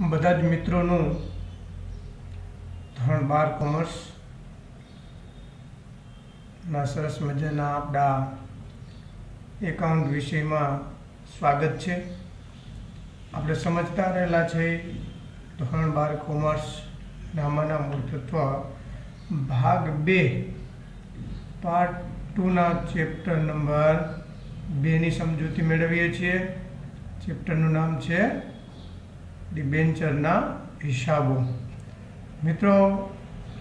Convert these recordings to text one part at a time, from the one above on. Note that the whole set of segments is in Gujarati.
બધા જ મિત્રોનું ધોરણ બાર કોમર્સ ના સરસ મજાના આપણા એકાઉન્ટ વિષયમાં સ્વાગત છે. આપણે સમજતા રહેલા છે ધોરણ બાર કોમર્સ નામાના મૂળતત્વ ભાગ બે પાર્ટ ટુના ચેપ્ટર નંબર બેની સમજૂતી મેળવીએ છીએ. ચેપ્ટરનું નામ છે ડિબેન્ચરના હિસાબો. મિત્રો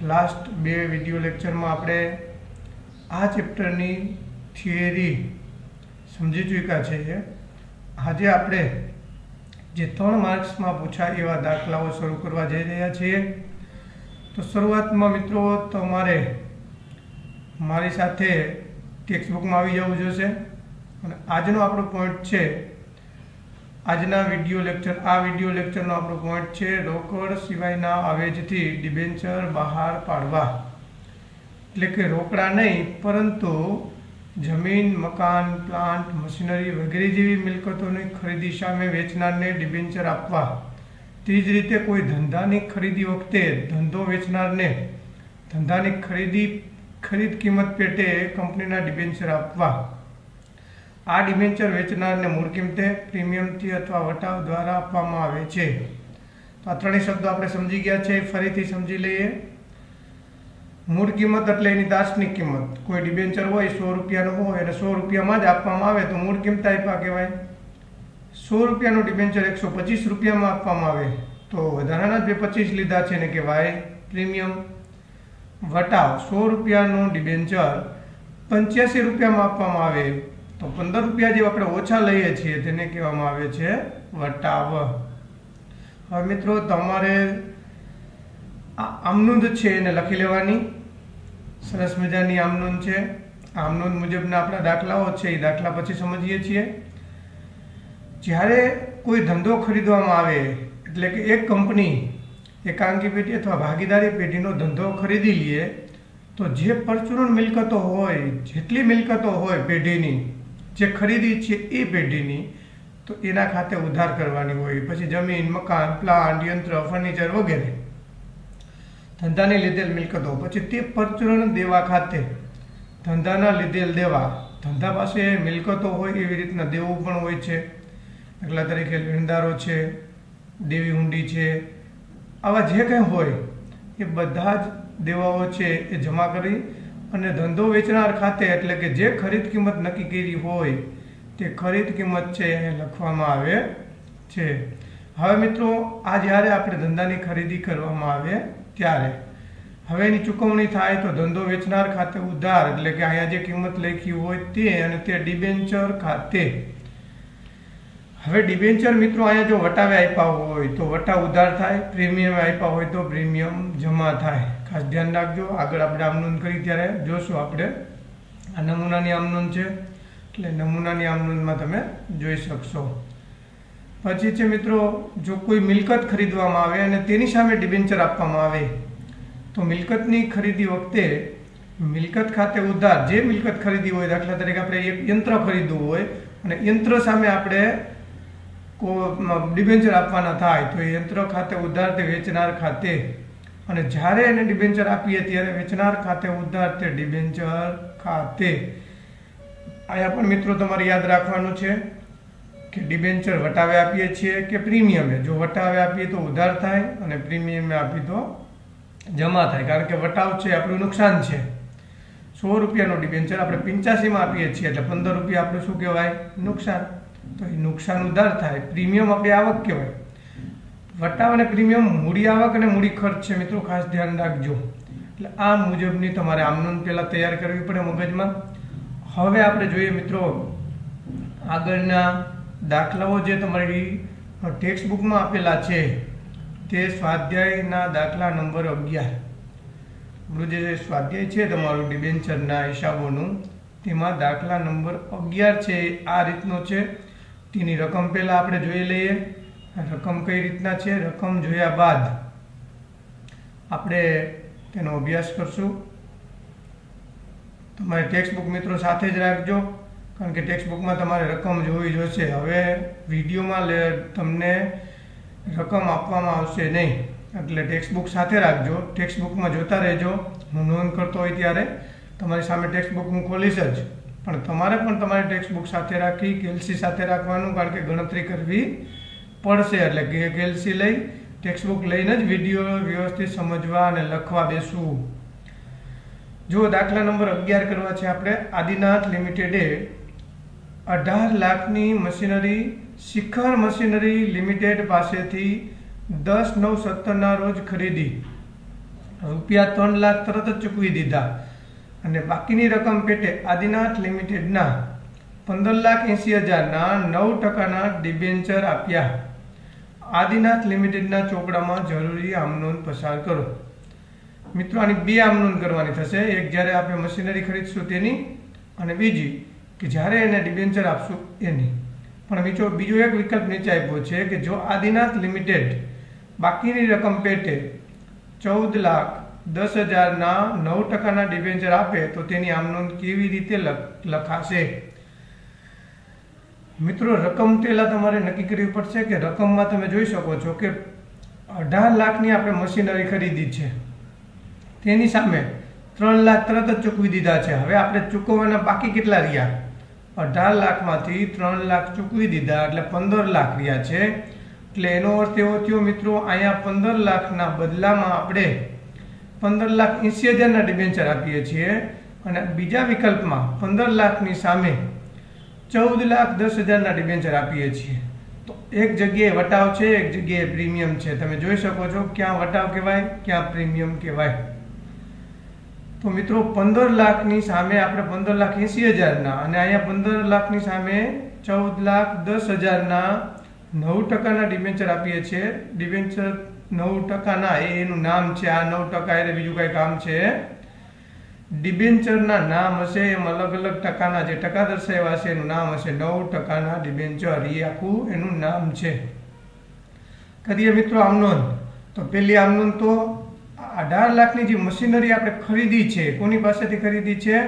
લાસ્ટ બે વીડિયો લેક્ચરમાં આપણે આ ચેપ્ટરની થિયરી સમજી ચૂક્યા છીએ. આજે આપણે જે ત્રણ માર્ક્સમાં પૂછાય એવા દાખલાઓ શરૂ કરવા જઈ રહ્યા છીએ. તો શરૂઆતમાં મિત્રો, તમારે મારી સાથે ટેક્સ્ટબુકમાં આવી જવું જોશે. અને આજનો આપણો પોઈન્ટ છે આજના વીડિયો લેક્ચર આ વીડિયો લેક્ચરનો આપણો પોઈન્ટ છે, રોકડ સિવાયના આવેજથી ડિબેન્ચર બહાર પાડવા. એટલે કે રોકડા નહીં, પરંતુ જમીન, મકાન, પ્લાન્ટ, મશીનરી વગેરે જેવી મિલકતોની ખરીદી સામે વેચનારને ડિબેન્ચર આપવા. તે જ રીતે કોઈ ધંધાની ખરીદી વખતે ધંધો વેચનારને ધંધાની ખરીદી ખરીદ કિંમત પેટે કંપનીના ડિબેન્ચર આપવા. આ ડિબેન્ચર વેચનારને મૂળ કિંમતે પ્રીમિયમથી અથવા વટાવ દ્વારા આપવામાં આવે છે. તો આ ત્રણેય શબ્દો આપણે સમજી ગયા છે. ફરીથી સમજી લઈએ. મૂળ કિંમત એટલે એની દાર્શનિક કિંમત. કોઈ ડિબેન્ચર હોય, સો રૂપિયાનું હોય અને સો રૂપિયામાં જ આપવામાં આવે તો મૂળ કિંમત આપ્યા કહેવાય. સો રૂપિયાનું ડિબેન્ચર એકસો પચીસ રૂપિયામાં આપવામાં આવે. તો વધારાના જે પચીસ લીધા છે ને કહેવાય પ્રીમિયમ. વટાવ, સો રૂપિયાનું ડિબેન્ચર પંચ્યાસી રૂપિયામાં આપવામાં આવે. તો પંદર રૂપિયા જે આપણે ઓછા લઈએ છીએ તેને કહેવામાં આવે છે વટાવ. હવે મિત્રો તમારે આમનોંધ છે એને લખી લેવાની. સરસ મજાની આમનોંધ છે. આમનોંધ મુજબના આપણા દાખલાઓ છે, એ દાખલા પછી સમજીએ છીએ. જ્યારે કોઈ ધંધો ખરીદવામાં આવે, એટલે કે એક કંપની એકાંકી પેઢી અથવા ભાગીદારી પેઢીનો ધંધો ખરીદી લઈએ તો જે પરચુરણ મિલકતો હોય, જેટલી મિલકતો હોય પેઢીની જે ખરીદી છે એ પેઢીની, તો એના ખાતે ઉધાર કરવાની હોય. પછી જમીન, મકાન પ્લાન્ટ યંત્ર ફર્નિચર વગેરે. ધંધાને લીધેલ મિલકતો. પછી તે પરચુરણ દેવા ખાતે ધંધાના લીધેલ દેવા. ધંધા પાસે મિલકતો હોય એવી રીતના દેવું પણ હોય છે. દાખલા તરીકે લીણદારો છે, દેવી હુંડી છે, આવા જે કંઈ હોય, એ બધા જ દેવાઓ છે એ જમા કરી અને ધંધો વેચનાર ખાતે એટલે કે જે ખરીદ કિંમત નક્કી કરી હોય તે ખરીદ કિંમત છે એને લખવામાં આવે છે. હવે મિત્રો, આ જ્યારે આપણે ધંધાની ખરીદી કરવામાં આવે ત્યારે હવે એની ચૂકવણી થાય તો ધંધો વેચનાર ખાતે ઉધાર એટલે કે અહીંયા જે કિંમત લખી હોય તે અને તે ડિબેન્ચર ખાતે. હવે ડિબેન્ચર મિત્રો અહીંયા જો વટાવે આપ્યા હોય તો વટા ઉધાર થાય, પ્રીમિયમ આપ્યા હોય તો પ્રીમિયમ જમા થાય. ખાસ ધ્યાન રાખજો. આગળ આપણે આમનોંધ કરી ત્યારે જોશું આપણે. આ નમૂનાની આમનોંધ છે. એટલે નમૂનાની આમનોંધમાં તમે જોઈ શકશો. પછી છે મિત્રો, જો કોઈ મિલકત ખરીદવામાં આવે અને તેની સામે ડિબેન્ચર આપવામાં આવે, તો મિલકતની ખરીદી વખતે મિલકત ખાતે ઉધાર, જે મિલકત ખરીદી હોય, દાખલા તરીકે આપણે એક યંત્ર ખરીદવું હોય, અને યંત્ર સામે આપણે ડિબેન્ચર આપવાના થાય, તો એ યંત્ર ખાતે ઉધાર તે વેચનાર ખાતે અને જ્યારે એને ડિબેન્ચર આપીએ ત્યારે વેચનાર ખાતે ઉધાર તે ડિબેન્ચર ખાતે. અહીંયા પણ મિત્રો તમારે યાદ રાખવાનું છે કે ડિબેન્ચર વટાવે આપીએ છીએ કે પ્રીમિયમે જો વટાવે આપીએ તો ઉધાર થાય અને પ્રીમિયમે આપીએ તો જમા થાય. કારણ કે વટાવ છે, આપણું નુકસાન છે. સો રૂપિયાનો ડિબેન્ચર આપણે પંચ્યાસીમાં આપીએ છીએ એટલે પંદર રૂપિયા આપણે શું કહેવાય? નુકસાન. તો એ નુકસાન ઉધાર થાય. પ્રીમિયમ આપણી આવક કહેવાય. વટાવ અને પ્રીમિયમ મૂડી આવક અને મૂડી ખર્ચ છે, મિત્રો, ખાસ ધ્યાન રાખજો. એટલે આ મુજબની તમારે આમનોન પહેલાં તૈયાર કરવી પડે મગજમાં. હવે આપણે જોઈએ, મિત્રો, આગળના દાખલાઓ જે તમારી ટેક્સ્ટ બુકમાં આપેલા છે, તે સ્વાધ્યાયના દાખલા નંબર અગિયાર. આપણું જે સ્વાધ્યાય છે તમારું ડિબેન્ચરના હિસાબોનું, તેમાં દાખલા નંબર અગિયાર છે, આ રીતનો છે. તેની રકમ પહેલાં આપણે જોઈ લઈએ. રકમ કઈ રીતના છે? રકમ જોયા બાદ આપણે તેનો અભ્યાસ કરશું. તમારે ટેક્સ્ટ બુક મિત્રો સાથે જ રાખજો, કારણ કે ટેક્સ્ટ બુકમાં તમારે રકમ જોવી જોશે. હવે વિડીયોમાં તમને રકમ આપવામાં આવશે નહીં. એટલે ટેક્સ્ટ બુક સાથે રાખજો. ટેક્સ્ટ બુકમાં જોતા રહેજો. હું નોંધ કરતો હોય ત્યારે તમારી સામે ટેક્સ્ટ બુક હું ખોલીશ જ. પણ તમારે પણ તમારી ટેક્સ્ટ બુક સાથે રાખી કેલ્સી સાથે રાખવાનું, કારણ કે ગણતરી કરવી પડશે એટલે કે કેલ્સી લઈ ટેક્સ્ટ બુક લઈને જ વીડિયો વ્યવસ્થિત સમજવા અને લખવા બેસવું. જો દાખલા નંબર અગિયાર કરવા છે આપણે. આદિનાથ લિમિટેડે અઢાર લાખની મશીનરી, શિખર મશીનરી લિમિટેડ પાસેથી દસ નવ સત્તરના રોજ ખરીદી. રૂપિયા ત્રણ લાખ તરત જ ચૂકવી દીધા. અને બાકીની રકમ પેટે આદિનાથ લિમિટેડના પંદર લાખ એંસી હજારના નવ ટકાના ડિબેન્ચર આપ્યા. આદિનાથ લિમિટેડના ચોપડામાં જરૂરી આમનોંધ પસાર કરો. મિત્રો, આની બે આમનોંધ કરવાની થશે. એક, જ્યારે આપણે મશીનરી ખરીદશું તેની, અને બીજી, કે જ્યારે એને ડિબેન્ચર આપશું એની. પણ બીજો બીજો એક વિકલ્પ નીચે આપ્યો છે કે જો આદિનાથ લિમિટેડ બાકીની રકમ પેટે ચૌદ લાખ દસ હજારના નવ ટકાના ડિબેન્ચર આપે, તો તેની આમનોંધ કેવી રીતે લખાશે? મિત્રો, રકમ પહેલાં તમારે નક્કી કરવી પડશે કે રકમમાં તમે જોઈ શકો છો કે અઢાર લાખની આપણે મશીનરી ખરીદી છે. તેની સામે ત્રણ લાખ તરત જ ચૂકવી દીધા છે. હવે આપણે ચૂકવવાના બાકી કેટલા રહ્યા? અઢાર લાખમાંથી ત્રણ લાખ ચૂકવી દીધા, એટલે પંદર લાખ રહ્યા છે. એટલે એનો અર્થ એવો થયો, મિત્રો, અહીંયા પંદર લાખના બદલામાં આપણે પંદર લાખ એંસી હજારના ડિબેન્ચર આપીએ છીએ અને બીજા વિકલ્પમાં પંદર લાખની સામે ચૌદ લાખ દસ હજારના ડિબેન્ચર આપીએ છીએ. તો એક જગ્યાએ વટાવ છે, એક જગ્યાએ પ્રીમિયમ છે. તમે જોઈ શકો છો ક્યાં વટાવ કહેવાય, ક્યાં પ્રીમિયમ કહેવાય. તો મિત્રો, પંદર લાખની સામે આપણે પંદર લાખ એંસી હજારના અને અહીંયા પંદર લાખની સામે ચૌદ લાખ દસ હજારના નવ ટકાના ડિબેન્ચર આપીએ છીએ. ડિબેન્ચર નવ ટકાના એનું નામ છે. આ નવ ટકા એટલે બીજું કાંઈ કામ છે. ડિબેન્ચરના નામ હશે, એમ અલગ અલગ ટકાના જે ટકા દર્શાવ્યા છે, એનું નામ હશે નવ ટકાના ડિબેન્ચર. એ આખું એનું નામ છે. કરીએ મિત્રો આમનોંધ તો પેલી આમનોંધ તો અઢાર લાખની જે મશીનરી આપણે ખરીદી છે, કોની પાસેથી ખરીદી છે?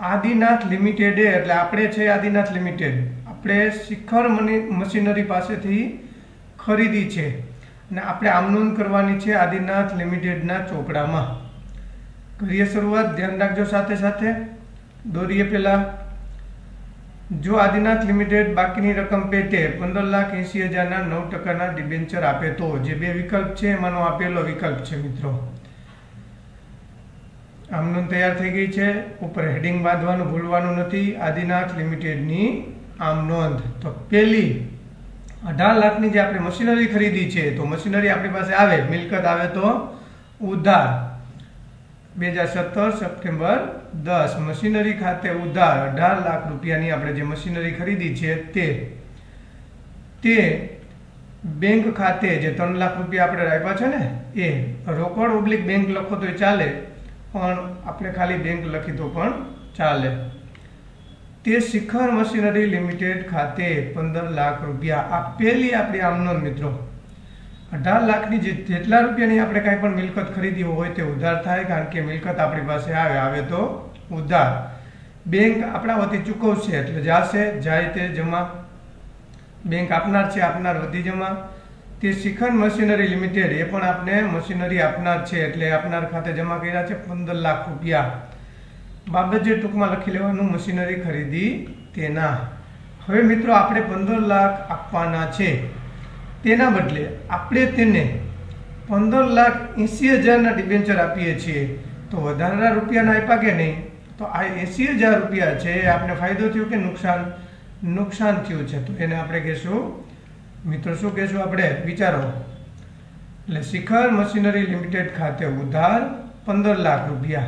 આદિનાથ લિમિટેડે, એટલે આપણે છે આદિનાથ લિમિટેડ. આપણે શિખર મશીનરી પાસેથી ખરીદી છે. અને આપણે આમનોંધ કરવાની છે આદિનાથ લિમિટેડના ચોપડામાં. કરીએ શરૂઆત, ધ્યાન રાખજો સાથે સાથે. દોરીએ પહેલાં. જો આદિનાથ લિમિટેડ બાકીની રકમ પેટે પંદર લાખ એંસી હજારના નવ ટકાના ડિબેન્ચર આપે તો જે બે વિકલ્પ છે એમાંનો આપેલો વિકલ્પ છે મિત્રો. આમનોંધ તૈયાર થઈ ગઈ છે. ઉપર હેડિંગ બાંધવાનું ભૂલવાનું નથી. આદિનાથ લિમિટેડની આમ નોંધ. તો પહેલી અઢાર લાખની જે આપણે મશીનરી ખરીદી છે, તો મશીનરી આપણી પાસે આવે, મિલકત આવે તો ઉધાર. બે હજાર સત્તર સપ્ટેમ્બર દસ. મશીનરી ખાતે ઉધાર. અઢાર લાખ રૂપિયાની આપણે જે મશીનરી ખરીદી છે તે. તે બેંક ખાતે જે ત્રણ લાખ રૂપિયા આપણે રાખ્યા છે ને, એ રોકડ ઓબ્લિક બેંક લખો તો ચાલે, પણ આપણે ખાલી બેંક લખી તો પણ ચાલે. તે શિખર મશીનરી લિમિટેડ ખાતે પંદર લાખ રૂપિયા આપેલી આપણી આમનો મિત્રો. અઢાર લાખની જે જેટલા રૂપિયાની આપણે કાંઈ પણ મિલકત ખરીદી હોય તે ઉધાર થાય, કારણ કે મિલકત આપણી પાસે આવે આવે તો ઉધાર. બેંક આપણા વતી ચૂકવશે એટલે જાશે, જાય તે જમા. બેંક આપનાર છે, આપનાર વધી જમા. તે શિખર મશીનરી લિમિટેડ, એ પણ આપણે મશીનરી આપનાર છે, એટલે આપનાર ખાતે જમા કર્યા છે પંદર લાખ રૂપિયા. બાબત જે ટૂંકમાં લખી લેવાનું, મશીનરી ખરીદી તેના. હવે મિત્રો, આપણે પંદર લાખ આપવાના છે. તેના બદલે આપણે તેને પંદર લાખ એંસી હજારના ડિબેન્ચર આપીએ છીએ. તો વધારાના રૂપિયાના આપ્યા કે નહીં? તો આ એંસી હજાર રૂપિયા છે એ આપણે ફાયદો થયો કે નુકસાન? નુકસાન થયું છે. તો એને આપણે કહેશું, મિત્રો, શું કહેશું આપણે? વિચારો. એટલે શિખર મશીનરી લિમિટેડ ખાતે ઉધાર પંદર લાખ રૂપિયા.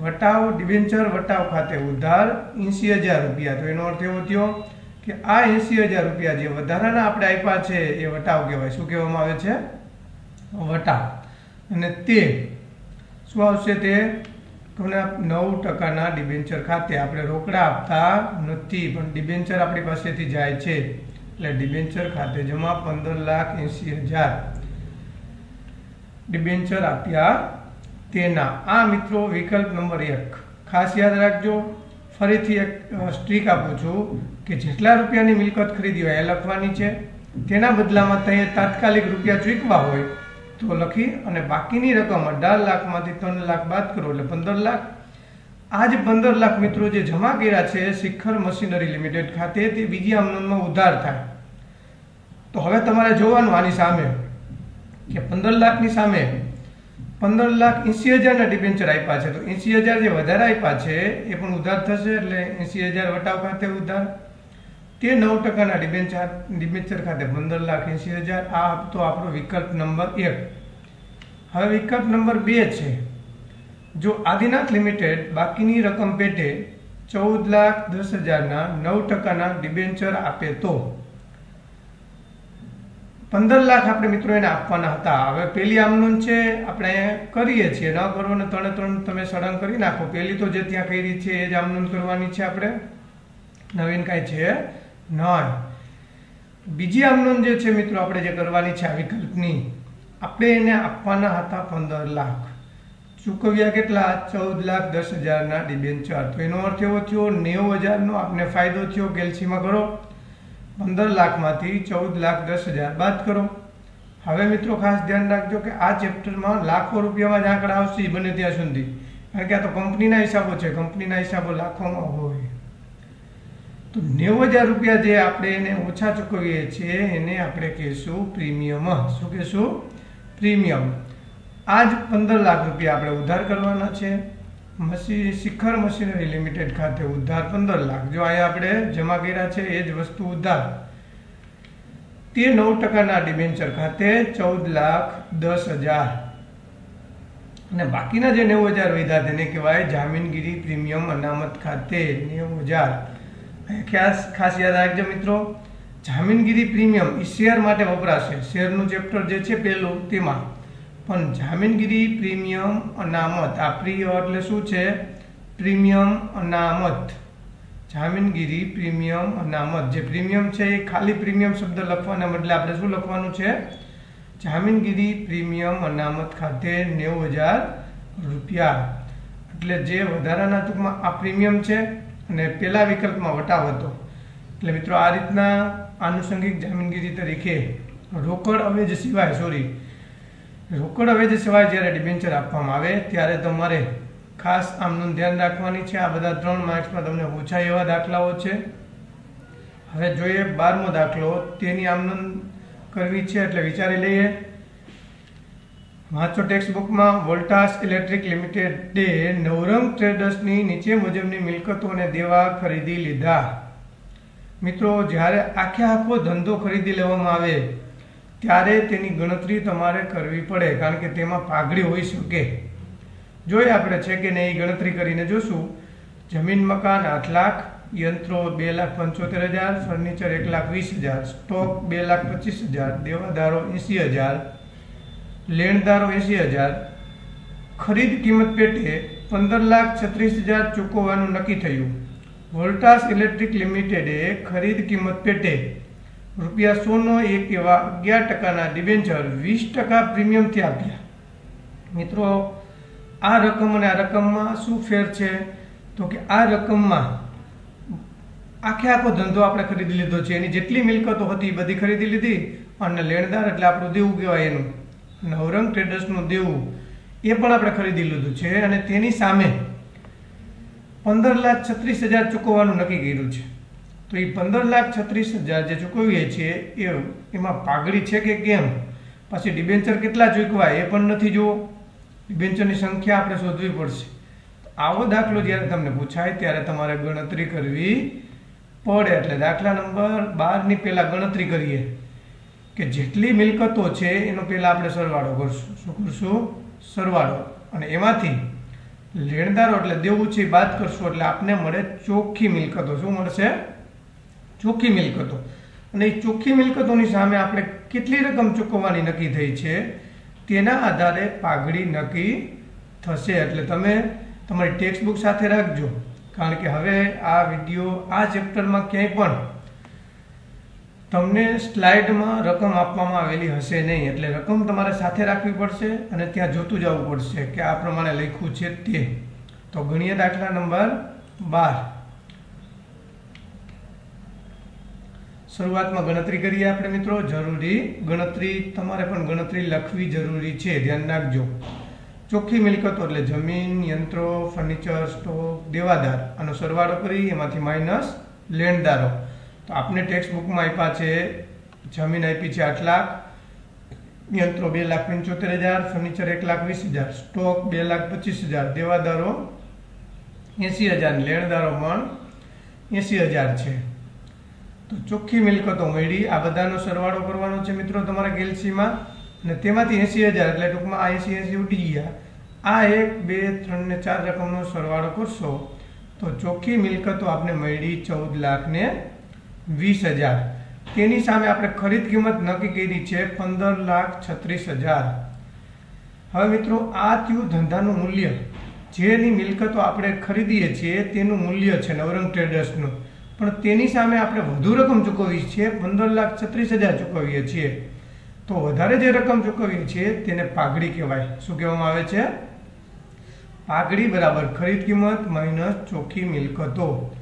વટાવ ડિબેન્ચર વટાવ ખાતે ઉધાર એંસી હજાર રૂપિયા. તો એનો અર્થ એવો થયો કે આ એંસી હજાર રૂપિયા જે વધારાના આપણે આપ્યા છે એ વટાવ કહેવાય. શું કહેવામાં આવે છે? વટાવ. અને તે શું આવશે તે? નવ ટકાના ડિબેન્ચર ખાતે આપણે રોકડા આપતા નથી, પણ ડિબેન્ચર આપણી પાસેથી જાય છે. એટલે ડિબેન્ચર ખાતે જમા પંદર લાખ એંસી હજાર. ડિબેન્ચર આપ્યા તેના. આ મિત્રો વિકલ્પ નંબર એક. ખાસ યાદ રાખજો. ફરીથી એક સ્ટ્રીક આપું છું. કે જેટલા રૂપિયાની મિલકત ખરીદી હોય, એ લખવાની છે. તેના બદલામાં તમે તાત્કાલિક રૂપિયા ચૂકવા હોય, તો લખી અને બાકીની રકમ અઢાર લાખમાંથી ત્રણ લાખ બાદ કરો, એટલે પંદર લાખ. આ જ પંદર લાખ મિત્રો જે જમા કર્યા છે, શિખર મશીનરી લિમિટેડ ખાતે, તે બીજી આમનોંધમાં ઉધાર થાય. તો હવે તમારે જોવાનું આની સામે, કે પંદર લાખની સામે પંદર લાખ એંસી હજારના ડિબેન્ચર આપ્યા છે. તો એંસી હજાર જે વધારે આપ્યા છે, એ પણ ઉધાર થશે, એટલે એંસી હજાર વટાવ ખાતે ઉધાર. તે નવ ટકાના ડિબેન્ચર ડિબેન્ચર ખાતે પંદર લાખ એંસી હજાર. આ હપ્તો આપણો વિકલ્પ નંબર એક. હવે વિકલ્પ નંબર બે છે. જો આદિનાથ લિમિટેડ બાકીની રકમ પેટે ચૌદ લાખ દસ હજારના નવ ટકાના ડિબેન્ચર આપે તો? પંદર લાખ આપણે મિત્રો એને આપવાના હતા. હવે પેલી આમનોન છે, આપણે કરીએ છીએ. ન કરો ને ત્રણે ત્રણ તમે સળંગ કરી નાખો. પેલી તો જે ત્યાં કરી છે, એ જ આમનોન કરવાની છે આપણે. નવીન કાંઈ છે? નહીં બીજી આમનોન જે છે મિત્રો, આપણે જે કરવાની છે આ વિકલ્પની આપણે એને આપવાના હતા પંદર લાખ. ચૂકવ્યા કેટલા? ચૌદ લાખ દસ હજારના ડિબેન્ચર. તો એનો અર્થ એવો થયો, નેવું હજારનો આપને ફાયદો થયો, કેલ્સીમાં કરો. પંદર લાખમાંથી ચૌદ લાખ દસ હજાર બાદ કરો. હવે મિત્રો ખાસ ધ્યાન રાખજો કે આ ચેપ્ટરમાં લાખો રૂપિયામાં જ આંકડા આવશે બને ત્યાં સુધી. કારણ કે આ તો કંપનીના હિસાબો છે. કંપનીના હિસાબો લાખોમાં હોય. તો નેવું હજાર રૂપિયા જે આપણે એને ઓછા ચૂકવીએ છીએ, એને આપણે કહીશું પ્રીમિયમ. શું કહીશું? પ્રીમિયમ. આ જ પંદર લાખ રૂપિયા આપણે ઉધાર કરવાના છે. મશીન, શિખર મશીનરી લિમિટેડ ખાતે ઉધાર પંદર લાખ. જો અહીંયા આપણે જમા કર્યા છે, એ જ વસ્તુ ઉધાર. તે નવ ટકાના ડિબેન્ચર ખાતે ચૌદ લાખ દસ હજાર. અને બાકીના જે નેવું હજાર વધ્યા તેને કહેવાય, જામીનગીરી પ્રીમિયમ અનામત ખાતે નેવું હજાર ખાસ ખાસ યાદ રાખજો મિત્રો, જામીનગીરી પ્રીમિયમ એ શેર માટે વપરાશે. શેરનું ચેપ્ટર જે છે પહેલું તેમાં. પણ જામીનગીરી પ્રીમિયમ અનામત, આ પ્રિય એટલે શું છે? પ્રીમિયમ અનામત. જામીનગીરી પ્રીમિયમ અનામત. જે પ્રીમિયમ છે એ ખાલી પ્રીમિયમ શબ્દ લખવાના બદલે આપણે શું લખવાનું છે? જામીનગીરી પ્રીમિયમ અનામત ખાતે નેવું હજાર રૂપિયા. એટલે જે વધારાના ટૂંકમાં આ પ્રીમિયમ છે અને પહેલા વિકલ્પમાં વટાવ હતો. એટલે મિત્રો, આ રીતના આનુષંગિક જામીનગીરી તરીકે રોકડ અવેજ સિવાય સોરી રોકડ અવેજ સિવાય જ્યારે ડિબેન્ચર આપવામાં આવે, ત્યારે તમારે ખાસ આમનું ધ્યાન રાખવાની છે. આ બધા ત્રણ માર્ક્સમાં તમને ઓછા એવા દાખલાઓ છે. હવે જોઈએ બારમો દાખલો, તેની આમનું કરવી છે, એટલે વિચારી લઈએ. વાંચો ટેક્સ્ટ બુકમાં વોલ્ટાસ ઇલેક્ટ્રિક લિમિટેડે નવરંગ ટ્રેડર્સની નીચે મુજબની મિલકતોને દેવા ખરીદી લીધા. મિત્રો, જ્યારે આખે આખો ધંધો ખરીદી લેવામાં આવે, ત્યારે તેની ગણતરી તમારે કરવી પડે, કારણ કે તેમાં પાઘડી હોઈ શકે. જોઈએ આપણે છે કે નહીં ગણતરી કરીને જોશું. જમીન મકાન આઠ લાખ, યંત્રો બે લાખ પંચોતેર હજાર, ફર્નિચર એક લાખ વીસ હજાર, સ્ટોક બે લાખ પચીસ હજાર, દેવાદારો એંસી હજાર લેણદારો એંસી હજાર, ખરીદ કિંમત પેટે પંદર લાખ છત્રીસ હજાર ચૂકવવાનું નક્કી થયું. વોલ્ટાસ ઇલેક્ટ્રિક લિમિટેડે ખરીદ કિંમત પેટે રૂપિયા સોનો એક એવા અગિયાર ટકાના ડિબેન્ચર વીસ ટકા પ્રીમિયમથી આપ્યા. મિત્રો, આ રકમ અને આ રકમમાં શું ફેર છે? તો કે આ રકમમાં આખે આખો ધંધો આપણે ખરીદી લીધો છે. એની જેટલી મિલકતો હતી એ બધી ખરીદી લીધી અને લેણદાર એટલે આપણું દેવું કહેવાય એનું. નવરંગ ટ્રેડર્સનું દેવું એ પણ આપણે ખરીદી લીધું છે અને તેની સામે પંદર લાખ છત્રીસ હજાર ચૂકવવાનું નક્કી કર્યું છે. તો એ પંદર લાખ છત્રીસ હજાર જે ચૂકવીએ છીએ એ એમાં પાઘડી છે કે કેમ? પછી ડિબેન્ચર કેટલા ચૂકવાય એ પણ નથી જુઓ. ડિબેન્ચરની સંખ્યા આપણે શોધવી પડશે. આવો દાખલો જ્યારે તમને પૂછાય ત્યારે તમારે ગણતરી કરવી પડે. એટલે દાખલા નંબર બારની પહેલાં ગણતરી કરીએ. કે જેટલી મિલકતો છે, એનો પહેલાં આપણે સરવાળો કરશું. શું કરશું? સરવાળો. અને એમાંથી લેણદારો એટલે દેવું છે બાદ કરશું, એટલે આપને મળે ચોખ્ખી મિલકતો. શું મળશે? ચોખ્ખી મિલકતો. અને એ ચોખ્ખી મિલકતોની સામે આપણે કેટલી રકમ ચૂકવવાની નક્કી થઈ છે? તેના આધારે પાઘડી નક્કી થશે. એટલે તમે તમારી ટેક્સ્ટ બુક સાથે રાખજો. કારણ કે હવે આ વીડિયો આ ચેપ્ટરમાં ક્યાંય પણ તમને સ્લાઇડમાં રકમ આપવામાં આવેલી હશે નહીં, એટલે રકમ તમારે સાથે રાખવી પડશે અને ત્યાં જોતું જવું પડશે કે આ પ્રમાણે લખ્યું છે તે. તો ગણીએ દાખલા નંબર બાર. શરૂઆતમાં ગણતરી કરીએ આપણે મિત્રો. જરૂરી ગણતરી, તમારે પણ ગણતરી લખવી જરૂરી છે, ધ્યાન રાખજો. ચોખ્ખી મિલકતો એટલે જમીન, યંત્રો, ફર્નિચર, સ્ટોક, દેવાદાર આનો સરવાળો કરી, એમાંથી માઇનસ લેણદારો. તો આપને ટેક્સ્ટ બુકમાં આપ્યા છે, જમીન આપી છે આઠ લાખ, યંત્રો બે લાખ પંચોતેર હજાર ફર્નિચર એક લાખ વીસ હજાર સ્ટોક બે લાખ પચીસ હજાર, દેવાદારો એંસી હજાર, લેણદારો પણ એંસી હજાર છે. તો ચોખ્ખી મિલકતો મળી, આ બધાનો સરવાળો કરવાનો છે મિત્રો તમારા ગેલસીમાં, અને તેમાંથી એંસી હજાર, એટલે ટૂંકમાં આ એંસી એંસી ઉડી ગયા. આ એક, બે, ત્રણ ને ચાર રકમનો સરવાળો કરશો, તો ચોખ્ખી મિલકતો આપણે મળી ચૌદ લાખ ને વીસ હજાર. તેની સામે આપણે ખરીદ કિંમત નક્કી કરી છે પંદર લાખ છત્રીસ હજાર. હવે મિત્રો, આ થયું ધંધાનું મૂલ્ય. જેની મિલકતો આપણે ખરીદીએ છીએ તેનું મૂલ્ય છે નવરંગ ટ્રેડર્સનું. પણ તેની સામે આપણે વધુ રકમ ચૂકવીએ છીએ પંદર લાખ છત્રીસ હજાર ચૂકવીએ છીએ. તો વધારે જે રકમ ચૂકવીએ છીએ તેને પાઘડી કહેવાય. શું કહેવામાં આવે છે? પાઘડી બરાબર ખરીદ કિંમત માઇનસ ચોખ્ખી મિલકતો.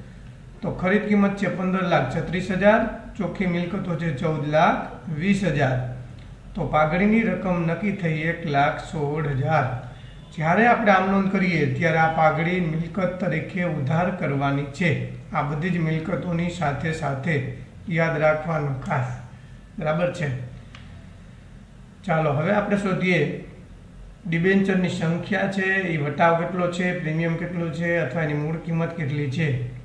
તો ખરીદ કિંમત છે પંદર લાખ છત્રીસ હજાર, ચોખ્ખી મિલકતો છે ચૌદ લાખ વીસ હજાર. તો પાઘડીની રકમ નક્કી થઈ એક લાખ સોળ હજાર. જ્યારે આપણે આમ નોંધ કરીએ, ત્યારે આ પાઘડી મિલકત તરીકે ઉધાર કરવાની છે. આ બધી જ મિલકતોની સાથે સાથે યાદ રાખવાનું ખાસ. બરાબર છે? ચાલો, હવે આપણે શોધીએ. ડિબેન્ચરની સંખ્યા છે એ વટાવ કેટલો છે, પ્રીમિયમ કેટલું છે, અથવા એની મૂળ કિંમત કેટલી છે?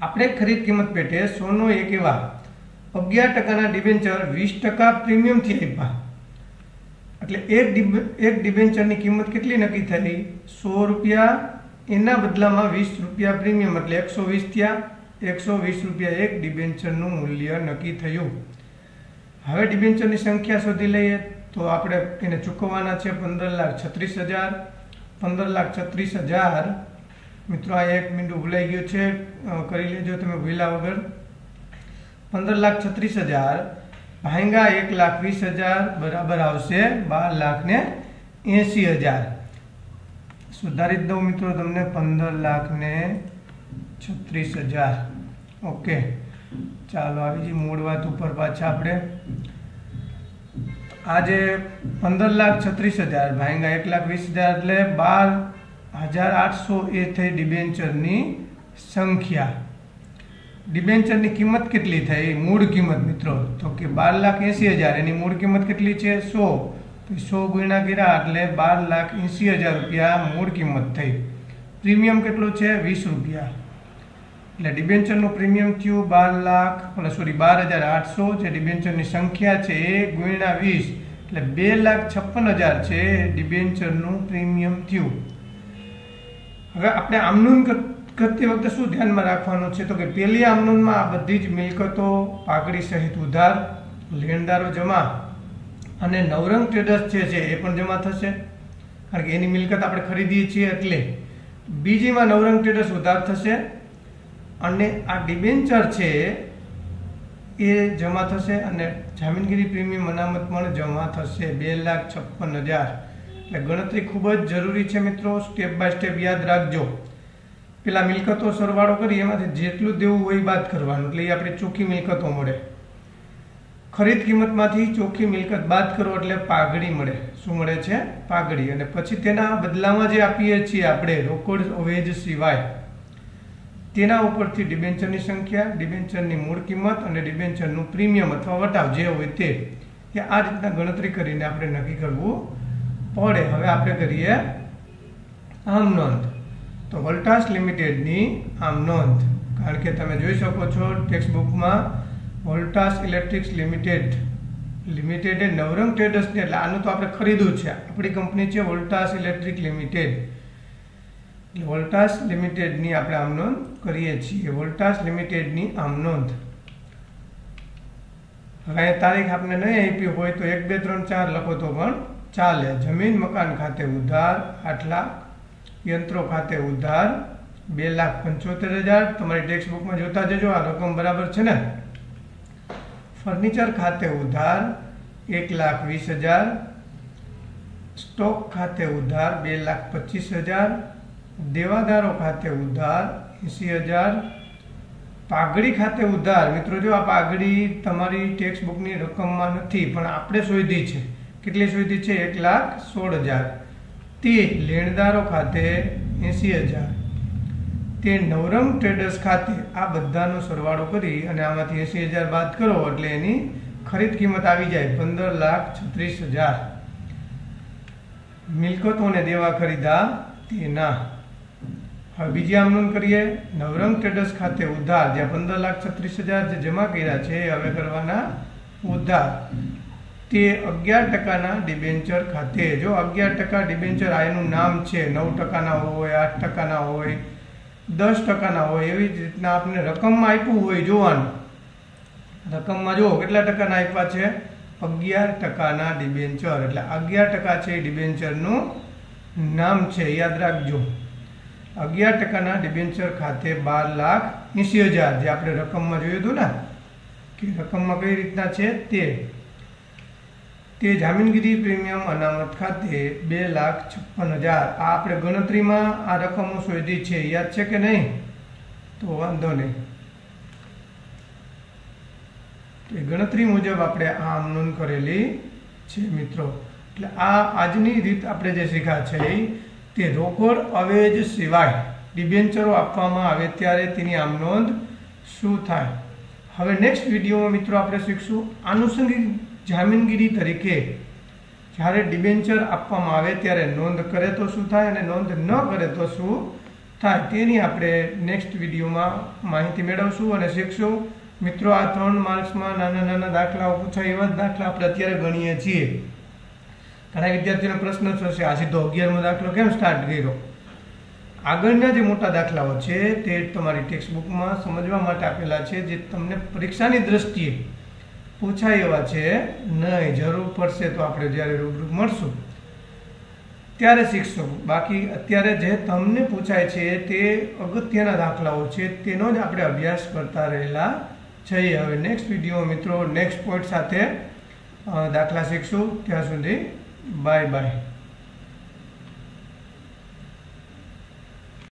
આપણે ખરીદ કિંમત પેટે સોનો એક એવા અગિયાર ટકાના ડિબેન્ચર વીસ ટકા પ્રીમિયમથી આપ્યા. એટલે એક એક ડિબેન્ચરની કિંમત કેટલી નક્કી થઈ? સો રૂપિયા, એના બદલામાં વીસ રૂપિયા પ્રીમિયમ એટલે એકસો વીસ થયા. એકસો વીસ રૂપિયા એક ડિબેન્ચરનું મૂલ્ય નક્કી થયું. હવે ડિબેન્ચરની સંખ્યા શોધી લઈએ તો આપણે એને ચૂકવવાના છે પંદર લાખ છત્રીસ હજાર. પંદર લાખ છત્રીસ હજાર મિત્રો, આ એક મીંડું ભૂલાઈ ગયું છે. કરી લેજો તમે ભૂલા વગર. પંદર લાખ છત્રીસ હજાર, ભાંગા એક લાખ વીસ હજાર, બરાબર આવશે બાર લાખ ને એંસી હજાર. સુધારી દઉં મિત્રો તમને, પંદર લાખ ને છત્રીસ હજાર. ઓકે. ચાલો, આવી જઈએ મૂળ વાત ઉપર પાછા આપણે. આજે પંદર લાખ છત્રીસ હજાર, ભાંગા એક લાખ વીસ હજાર એટલે બાર હજાર આઠસો એ થઈ ડિબેન્ચરની સંખ્યા. ડિબેન્ચરની કિંમત કેટલી થઈ? મૂળ કિંમત મિત્રો, તો કે બાર લાખ એંસી હજાર. એની મૂળ કિંમત કેટલી છે? સો. તો સો ગુણ્યા કર્યા એટલે બાર લાખ એંસી હજાર રૂપિયા મૂળ કિંમત થઈ. પ્રીમિયમ કેટલું છે? વીસ રૂપિયા. એટલે ડિબેન્ચરનું પ્રીમિયમ થયું બાર લાખ એટલે સોરી બાર હજાર આઠસો. જે ડિબેન્ચરની સંખ્યા છે એ ગુણ્યા વીસ. એટલે બે લાખ છપ્પન હજાર છે ડિબેન્ચરનું પ્રીમિયમ થયું. હવે આપણે આમનોન કરતી વખતે શું ધ્યાનમાં રાખવાનું છે? તો કે પહેલી આમનૂનમાં આ બધી જ મિલકતો, પાકડી સહિત ઉધાર, લેણદારો જમા અને નવરંગ ટ્રેડર્સ જે છે એ પણ જમા થશે. કારણ કે એની મિલકત આપણે ખરીદીએ છીએ એટલે બીજીમાં નવરંગ ટ્રેડર્સ ઉધાર થશે અને આ ડિબેન્ચર છે એ જમા થશે અને જામીનગીરી પ્રીમિયમ અનામત પણ જમા થશે. બે લાખ છપ્પન હજાર. એટલે ગણતરી ખૂબ જ જરૂરી છે મિત્રો. સ્ટેપ બાય સ્ટેપ યાદ રાખજો. પેલા મિલકતો સરવાળો કરી, એમાંથી જેટલું દેવું હોય બાદ કરવાનું. એટલે એ આપણે ચોખ્ખી મિલકતો મળે. ખરીદ કિંમતમાંથી ચોખ્ખી મિલકત બાદ કરો એટલે પાઘડી મળે. શું મળે છે? પાઘડી. અને પછી તેના બદલામાં જે આપીએ છીએ આપણે રોકડ વેજ સિવાય, તેના ઉપરથી ડિબેન્ચરની સંખ્યા, ડિબેન્ચરની મૂળ કિંમત અને ડિબેન્ચરનું પ્રીમિયમ અથવા વટાવ જે હોય તે, એ આ રીતના ગણતરી કરીને આપણે નક્કી કરવું પડે હવે આપણે કરીએ આમ નોંધ. તો વોલ્ટાસ લિમિટેડની આમ નોંધ. કારણ કે તમે જોઈ શકો છો ટેક્સ્ટ બુકમાં Voltas electrics limited. Limited Navrang ટ્રેડર્સને, એટલે આનું તો આપણે ખરીદવું છે. આપણી કંપની છે વોલ્ટાસ ઇલેક્ટ્રિક લિમિટેડ. વોલ્ટાસ લિમિટેડની આપણે આમ નોંધ કરીએ છીએ. વોલ્ટાસ લિમિટેડની આમ નોંધ. હવે તારીખ આપણે નહીં આપી હોય તો એક, બે, ત્રણ, ચાર લખો તો પણ ચાલે. જમીન મકાન ખાતે ઉધાર આઠ લાખ, યંત્રો ખાતે ઉધાર બે લાખ પંચોતેર હજાર. તમારી ટેક્સ્ટ બુકમાં જોતા જજો, આ રકમ બરાબર છે ને? ફર્નિચર ખાતે ઉધાર એક લાખ વીસ હજાર. સ્ટોક ખાતે ઉધાર બે લાખ પચીસ હજાર. દેવાદારો ખાતે ઉધાર એંસી હજાર. પાઘડી ખાતે ઉધાર. મિત્રો, જો આ પાઘડી તમારી ટેક્સ્ટ બુકની રકમમાં નથી, પણ આપણે શોધી છે. કેટલી શોધી છે? એક લાખ સોળ હજાર. તે લેણદારો ખાતે એંસી હજાર. તે નવરંગ ટ્રેડર્સ ખાતે આ બધાનો સરવાળો કરી અને આમાંથી એંસી હજાર બાદ કરો એટલે એની ખરીદ કિંમત આવી જાય પંદર લાખ છત્રીસ હજાર. મિલકતોને દેવા ખરીદા તેના. હવે બીજી આમ નોંધ કરીએ. નવરંગ ટ્રેડર્સ ખાતે ઉધાર, જ્યાં પંદર લાખ છત્રીસ હજાર જે જમા કર્યા છે, હવે કરવાના ઉધાર. તે અગિયાર ટકાના ડિબેન્ચર ખાતે જો અગિયાર ટકા ડિબેન્ચર આ એનું નામ છે, નવ ટકાના હોય, આઠ ટકાના હોય, દસ ટકાના હોય, એવી જ રીતના આપણે રકમમાં આપ્યું હોય જોવાનું. રકમમાં જુઓ કેટલા ટકાના આપ્યા છે? અગિયાર ટકાના ડિબેન્ચર એટલે અગિયાર ટકા છે એ ડિબેન્ચરનું નામ છે, યાદ રાખજો. અગિયાર ટકાના ડિબેન્ચર ખાતે બાર લાખ એંસી હજાર, જે આપણે રકમમાં જોયું હતું ને, કે રકમમાં કઈ રીતના છે? તે તે જામીનગીરી પ્રીમિયમ અનામત ખાતે બે લાખ છપ્પન હજાર. આ આપણે ગણતરીમાં આ રકમો શોધી છે, યાદ છે કે નહીં? તો વાંધો નહીં. તો ગણતરી મુજબ આપણે આ નોંધ કરેલી છે મિત્રો. એટલે આ આજની રીત આપણે જે શીખ્યા છે, તે રોકડ અવેજ સિવાય ડિબેન્ચરો આપવામાં આવે ત્યારે તેની આમ નોંધ શું થાય? હવે નેક્સ્ટ વિડીયોમાં મિત્રો આપણે શીખશું આનુષંગિક જામીનગીરી તરીકે જ્યારે ડિબેન્ચર આપવામાં આવે ત્યારે નોંધ કરે તો શું થાય અને નોંધ ન કરે તો શું થાય તેની આપણે નેક્સ્ટ વિડીયોમાં માહિતી મેળવશું અને શીખશું. મિત્રો, આ ત્રણ માર્ક્સમાં નાના નાના દાખલાઓ પૂછાય એવા જ દાખલા આપણે અત્યારે ગણીએ છીએ. ઘણા વિદ્યાર્થીઓનો પ્રશ્ન થશે, આ સીધો અગિયારમો દાખલો કેમ સ્ટાર્ટ કર્યો? આગળના જે મોટા દાખલાઓ છે તે તમારી ટેક્સ્ટ બુકમાં સમજવા માટે આપેલા છે, જે તમને પરીક્ષાની દ્રષ્ટિએ પૂછાય એવા છે, નહીં, જરૂર પડશે તો આપણે જ્યારે રૂબરૂ મળશું. ત્યારે શીખશું. બાકી અત્યારે જે તમને પૂછાય છે તે અગત્યના દાખલાઓ છે, તેનો જ આપણે અભ્યાસ કરતા રહેલા છીએ. હવે નેક્સ્ટ વીડિયો મિત્રો નેક્સ્ટ પોઈન્ટ સાથે દાખલા શીખશું. ત્યાં સુધી બાય બાય